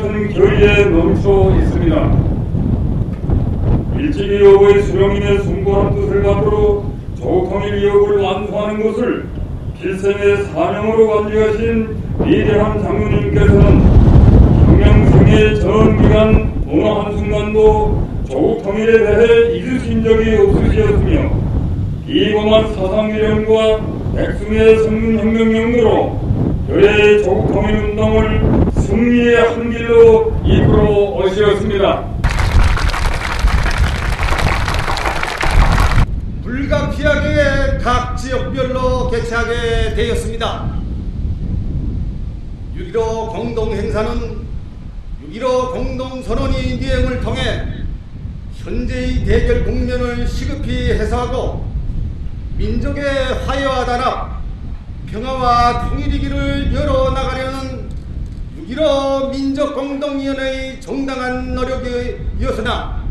큰 결의에 넘쳐 있습니다. 일찍이 여부의 수령님의 숭고한 뜻을 받들어 조통일 이역을 완수하는 것을 필생의 사명으로 간직하신 위대한 장로님께서는 평명생의 전 기간 어느 한순간도 조국 통일에 대해 잊으신 적이 없으시었으며 비범한 사상기념과 백승의 성문혁명 용도로 결의 조국 통일 운동을 승리의 한 길로 이끌어 오시었습니다. 불가피하게 각 지역별로 개최하게 되었습니다. 6.15 공동행사는 6.15 공동선언의 미행을 통해 현재의 대결 국면을 시급히 해소하고 민족의 화해와 단합, 평화와 통일이기를 열어나가려는 6.15 민족공동위원회의 정당한 노력이었으나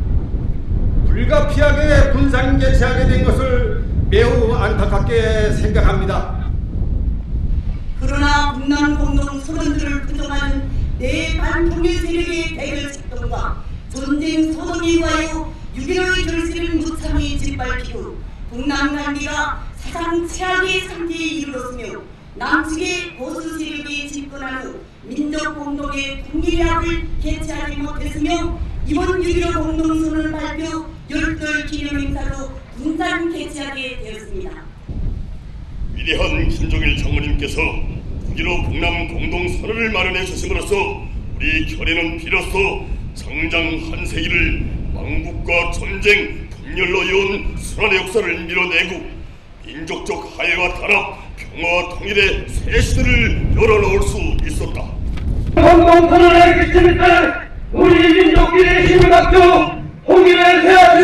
불가피하게 분산 개최하게 된 것을 매우 안타깝게 생각합니다. 그러나 북남 공동 소련들을 부정하는 내 반통일 세력의 대결 작동과 전쟁 소동에 의하여 6.15의 결실을 무참히 짓밟히고 북남 관계가 사상 최악의 상태에 이르렀으며 남측의 보수 세력이 집권한 후 민족 공동의 통일협을 개최하지 못했으며 이번 6.15 공동선언 발표 열돌 기념 행사로 분산 개최하게 되었습니다. 위대한 김종일 장모님께서 6.15 북남 공동선언을 마련해 주심으로써 우리 결의는 비로소 성장 한 세기를 망국과 전쟁, 분열로 이어온 순환의 역사를 밀어내고 민족적 화해와 단합, 평화와 통일의 새 시대를 열어놓을 수 있었다. 공동선언을 때 우리 민족끼리 힘을 합쳐 바탕으로 자